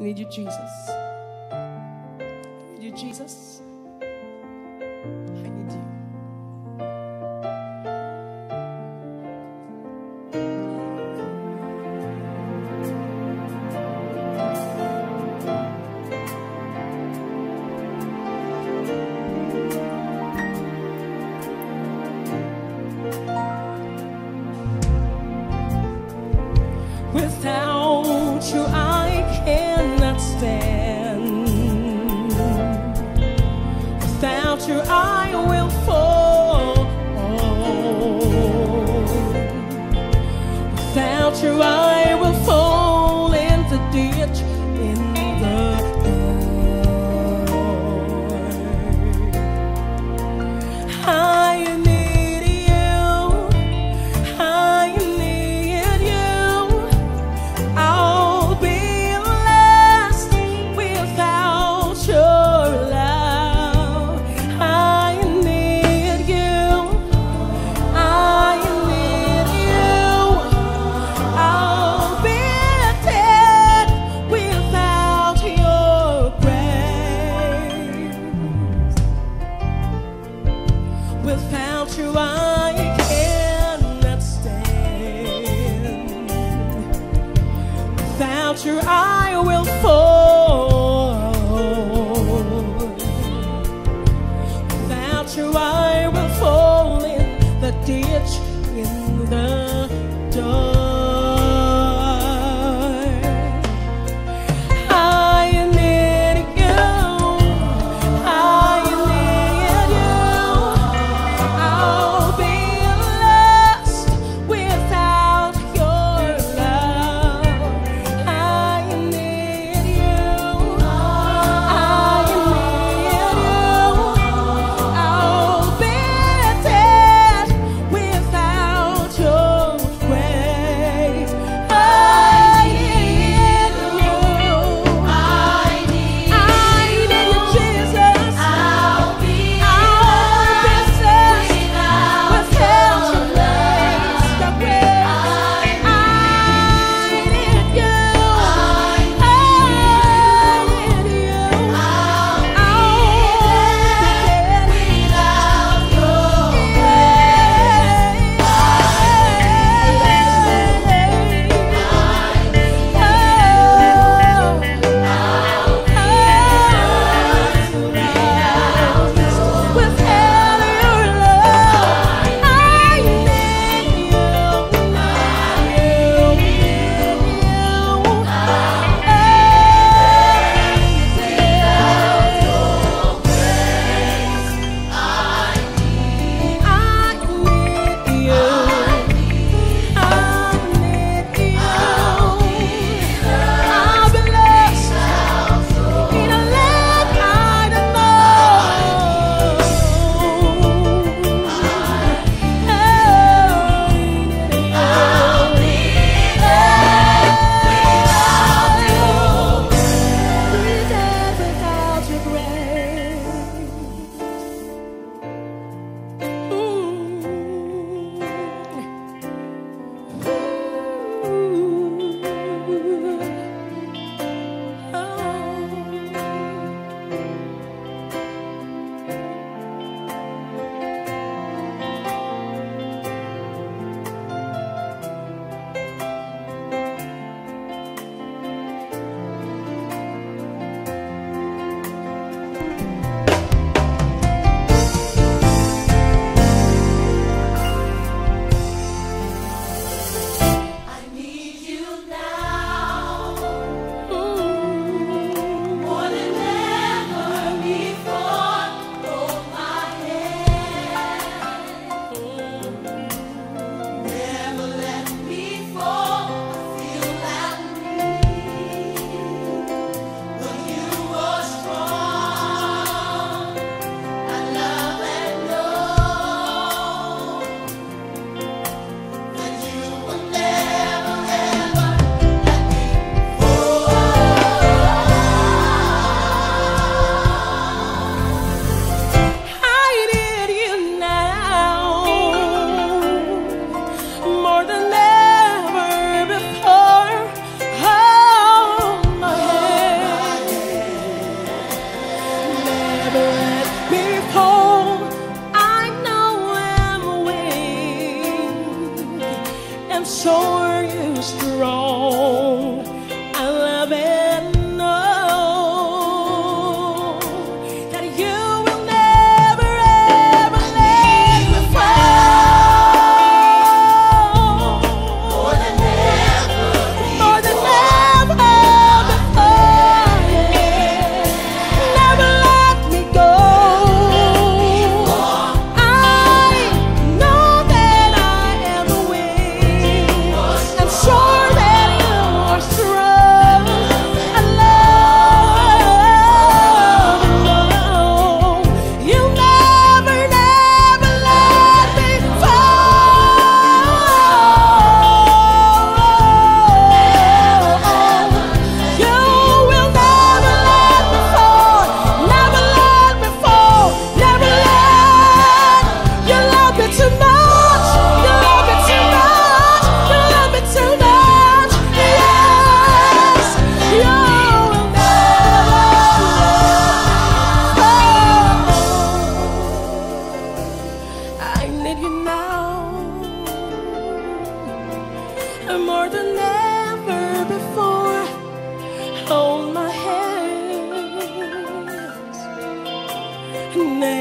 I need you, Jesus. I need you, Jesus. I need you. without you. I trust. without you. I'm. for you strong. Maybe